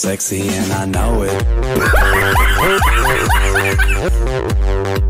sexy and I know it.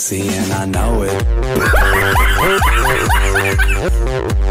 sexy and I know it.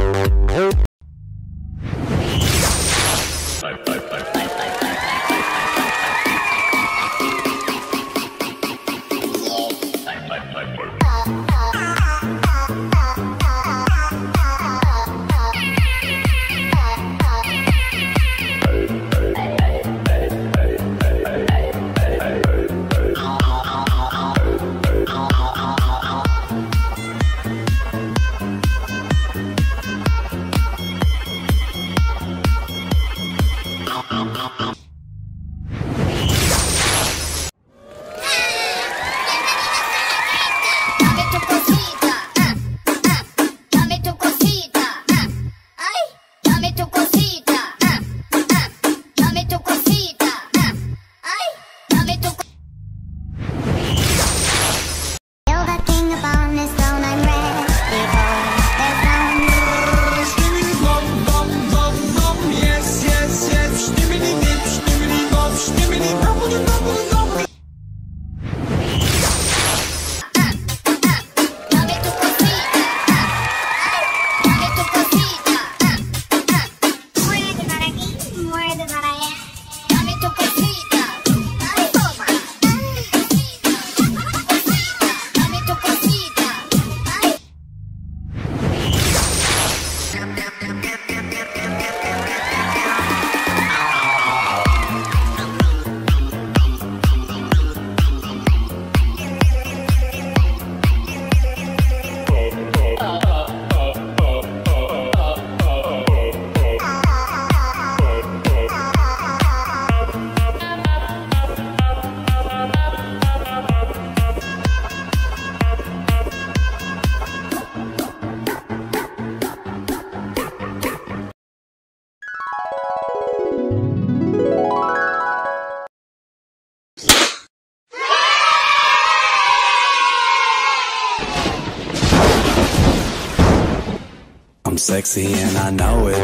sexy and I know it.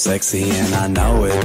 sexy and I know it.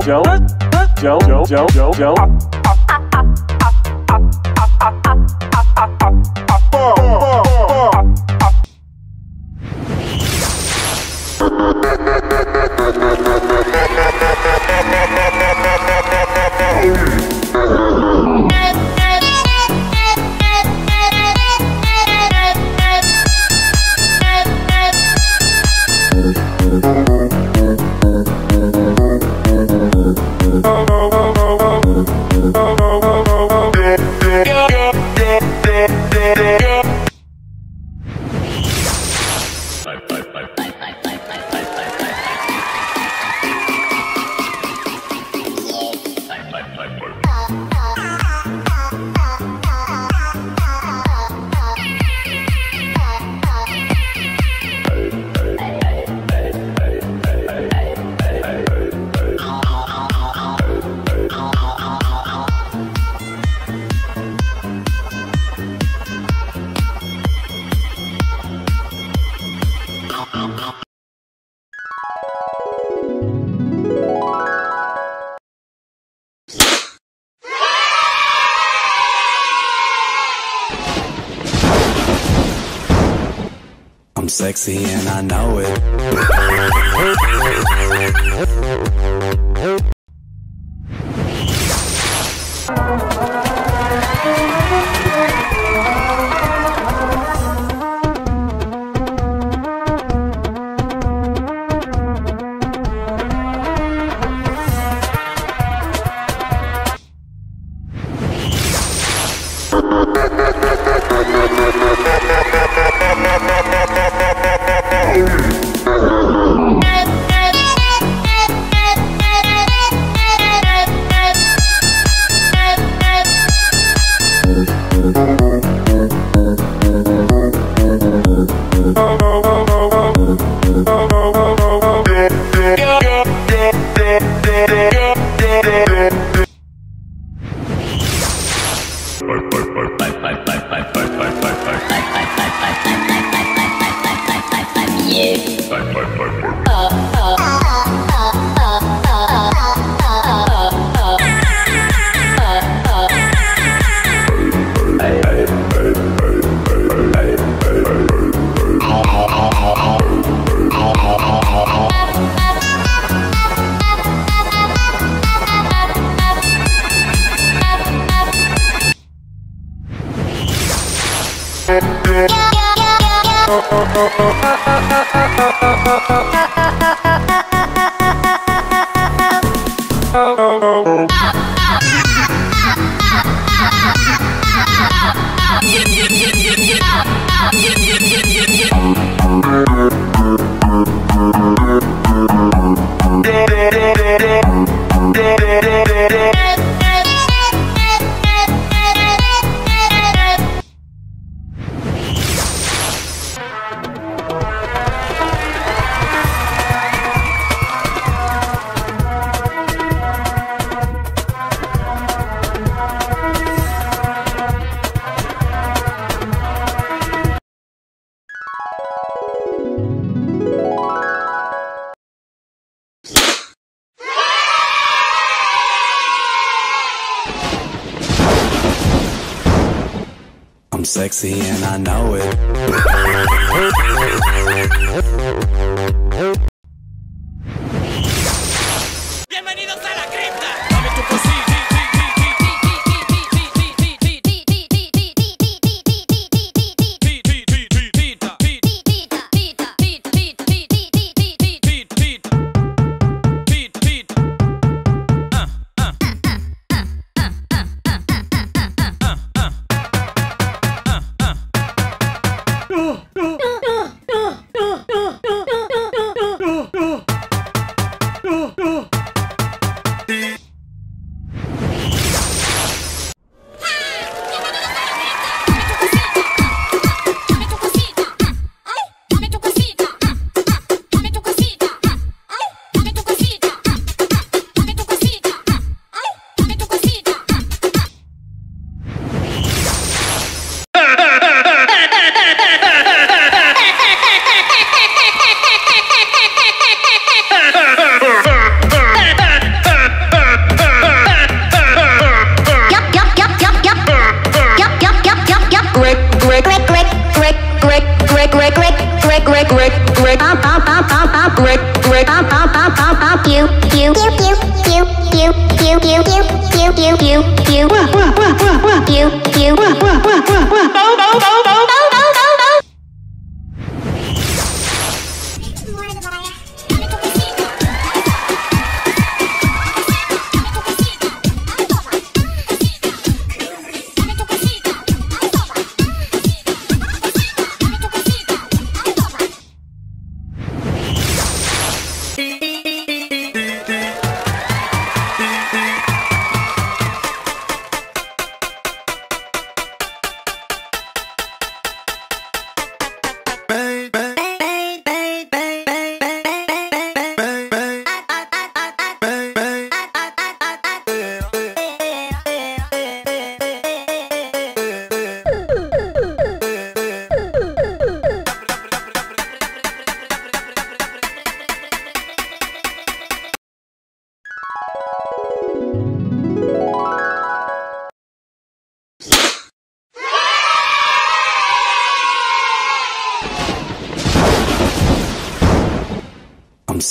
Joe, Joe, Joe, Joe, Joe, Joe, Joe, sexy and I know it.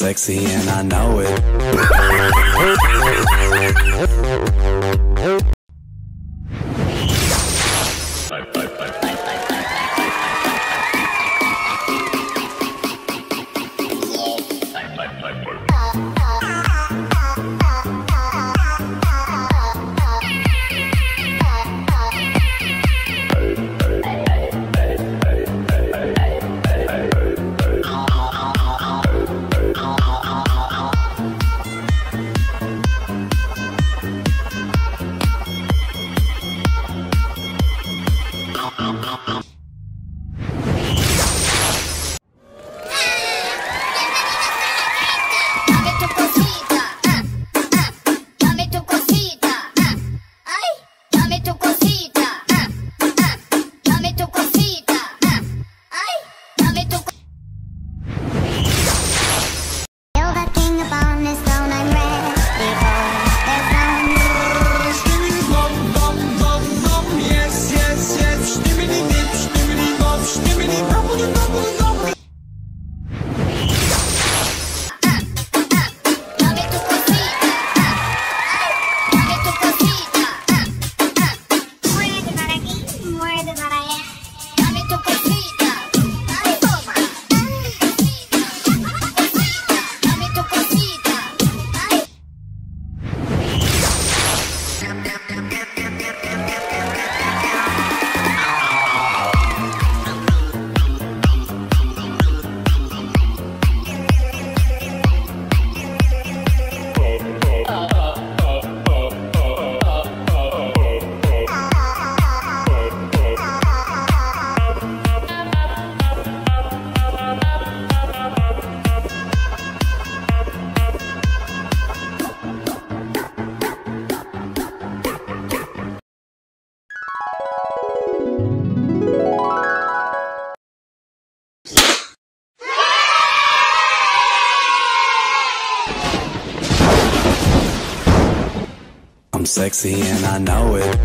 sexy and I know it. sexy and I know it.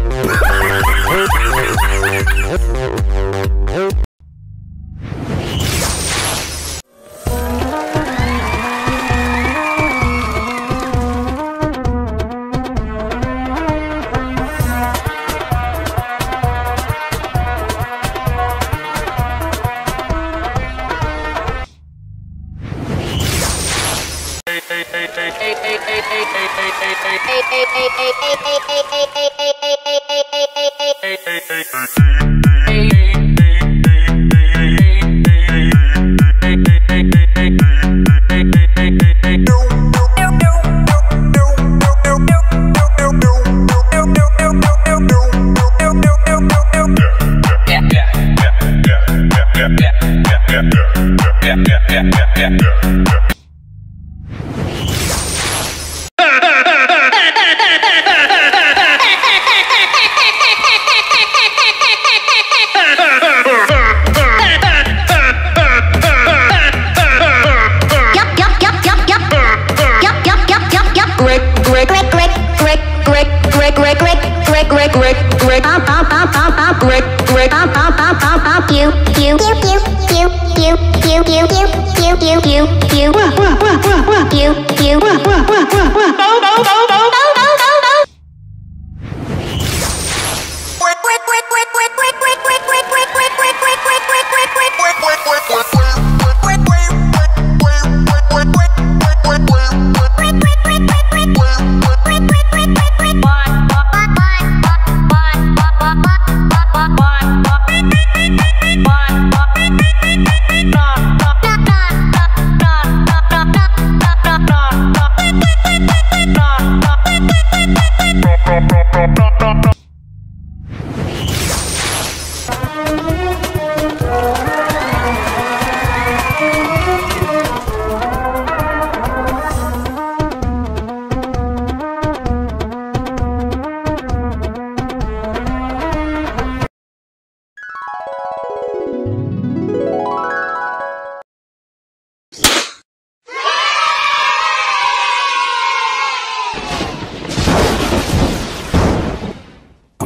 Hey, hey, hey, hey.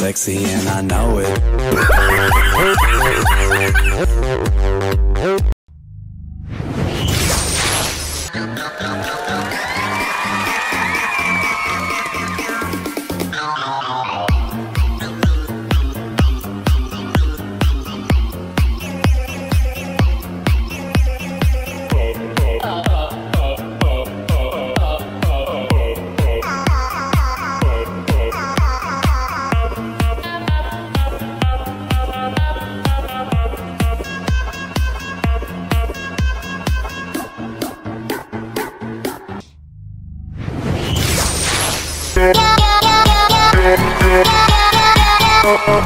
sexy and I know it.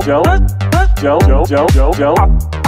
Joe, Joe, Joe, Joe, Joe, Joe.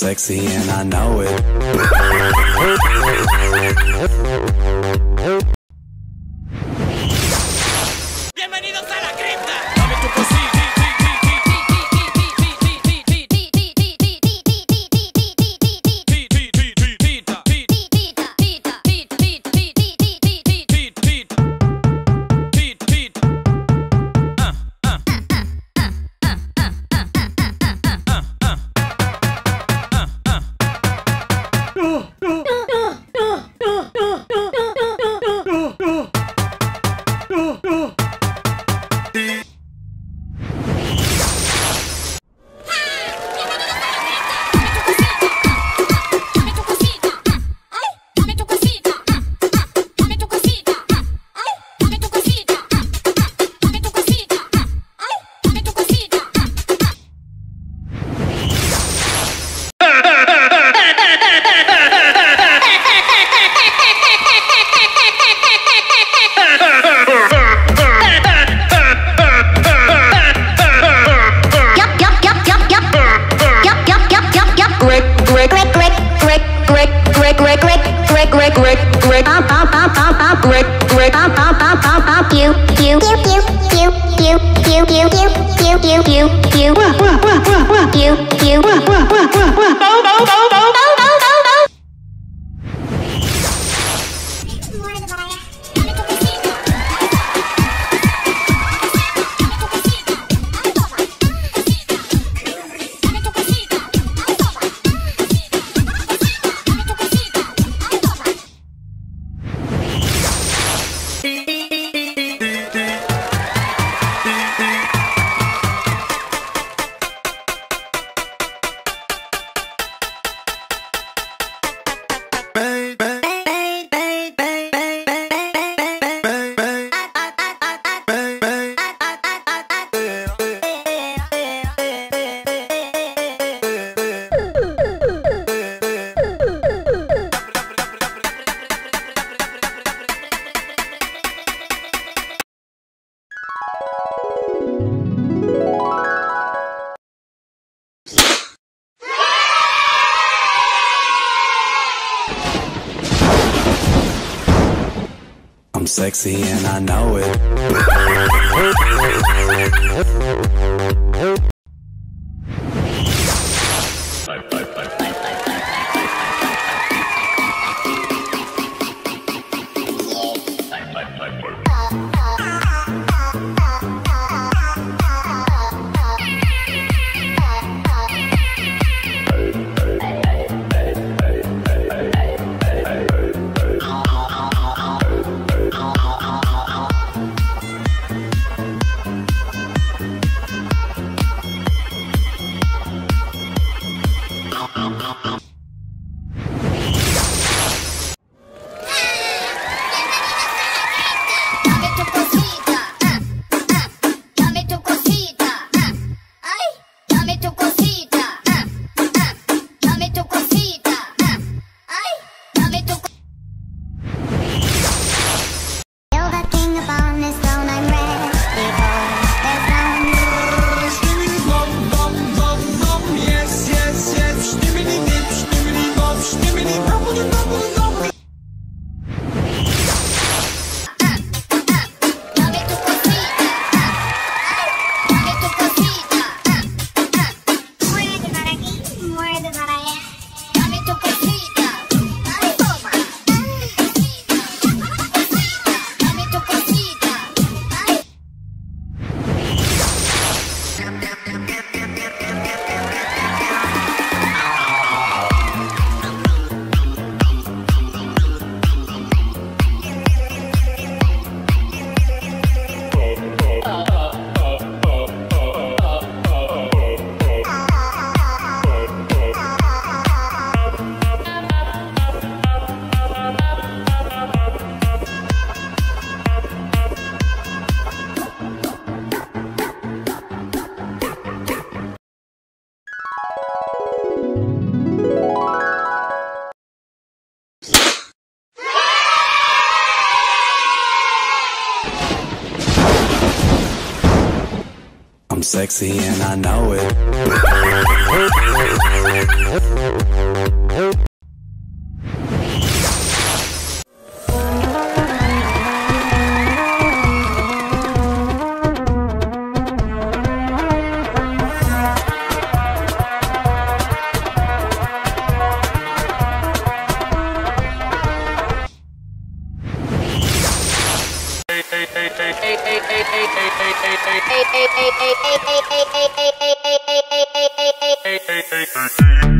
Sexy and I know it. sexy and I know it. sexy and I know it. hey, hey, hey, hey.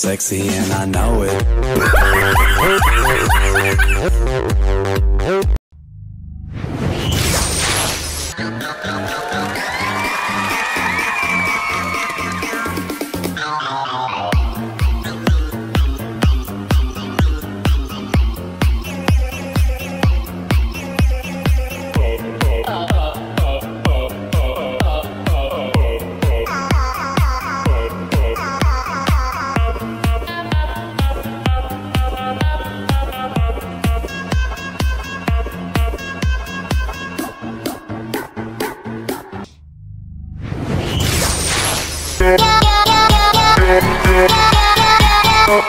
sexy and I know it.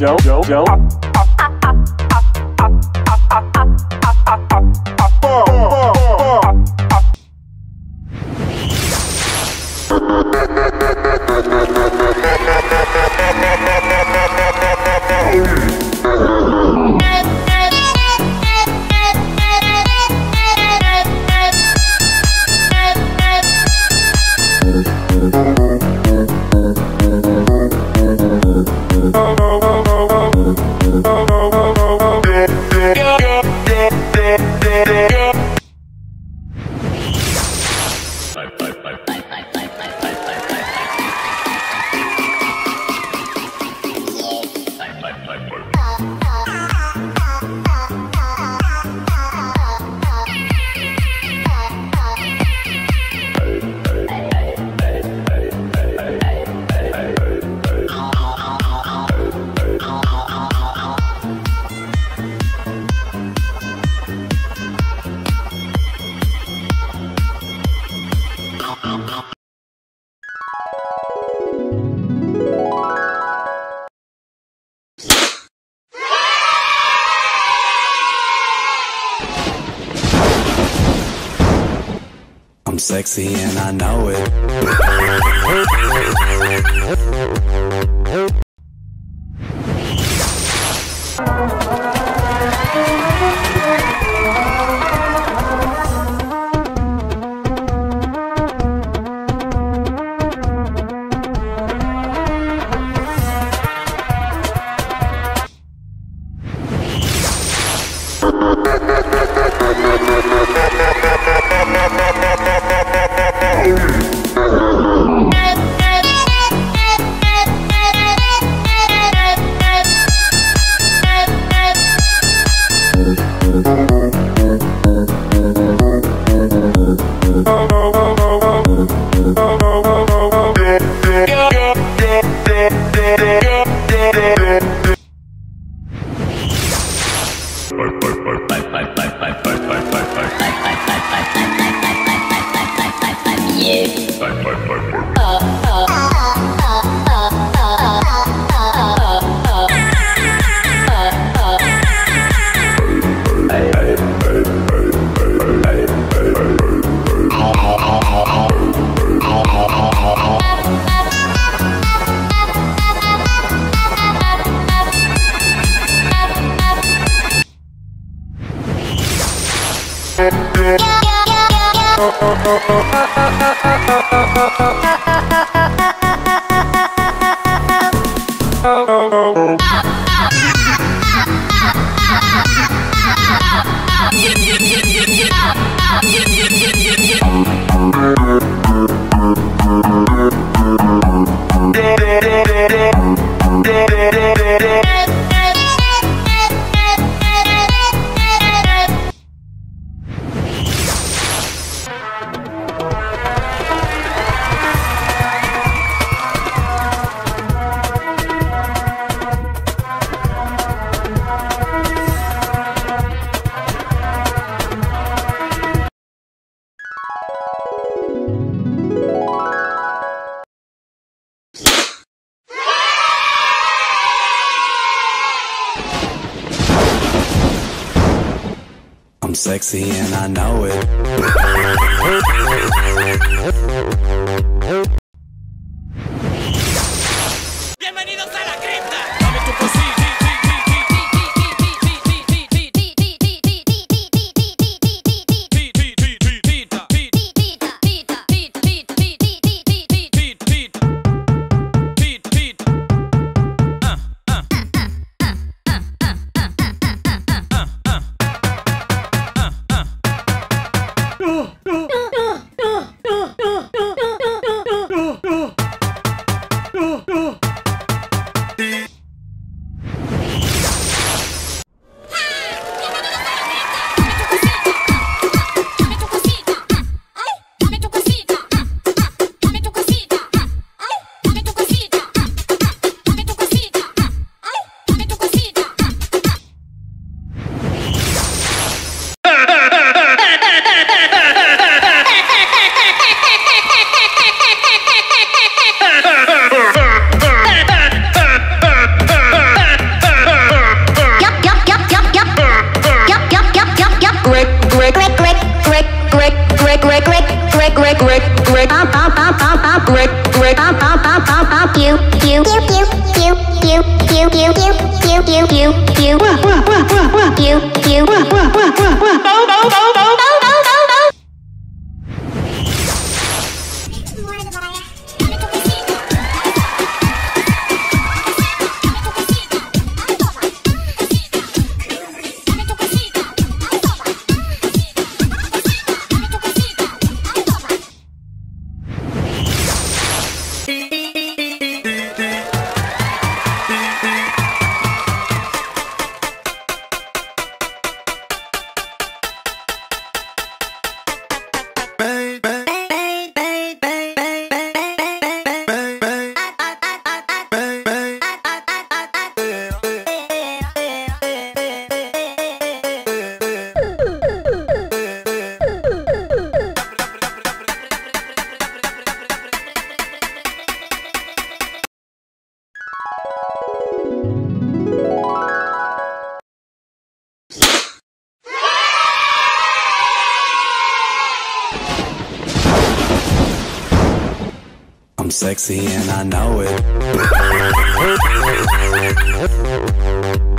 Joe, Joe, Joe. Sexy and I know it. sexy and I know it.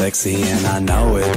sexy and I know it.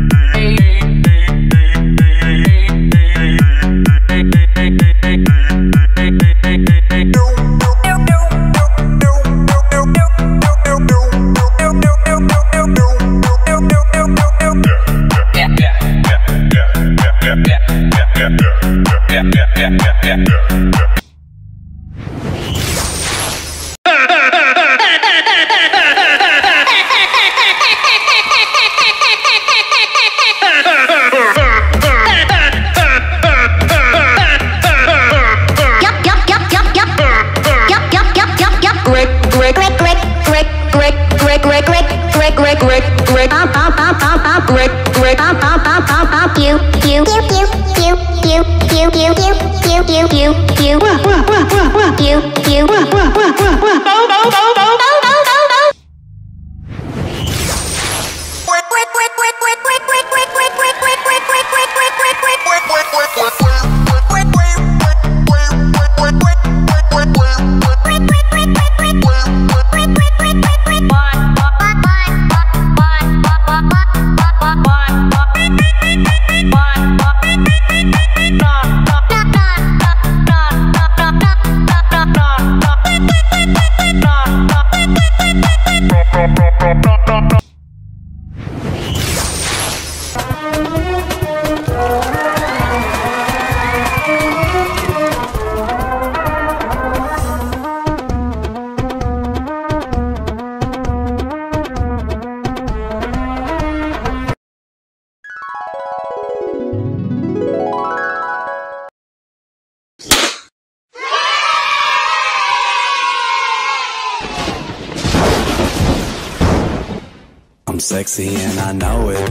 sexy and I know it.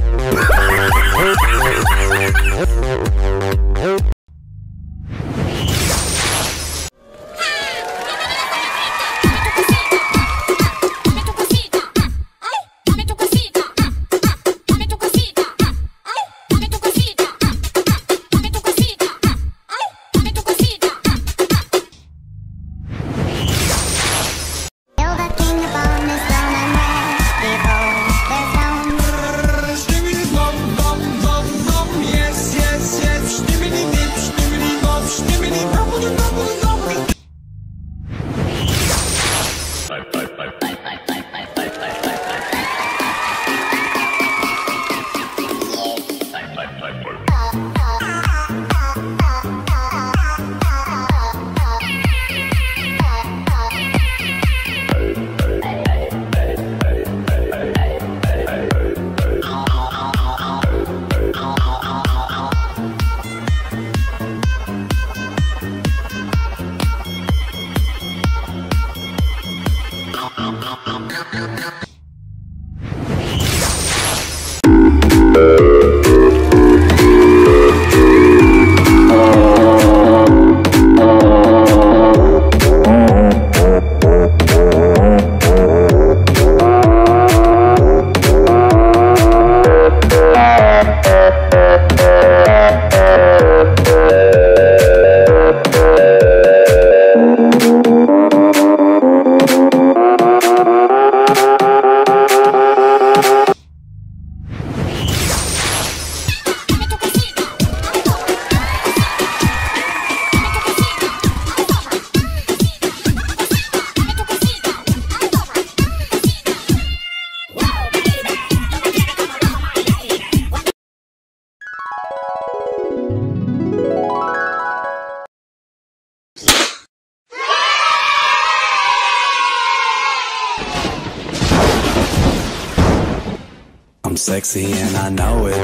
Sexy and I know it.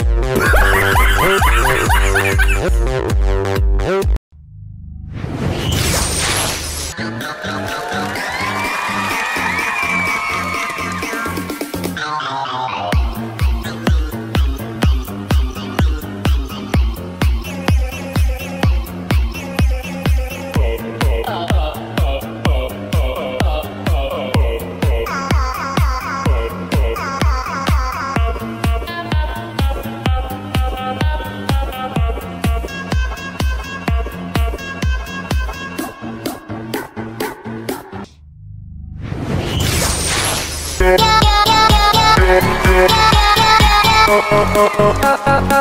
Oh, oh, oh, oh, oh. oh.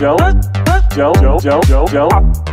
Joe, Joe, Joe, Joe, Joe, Joe,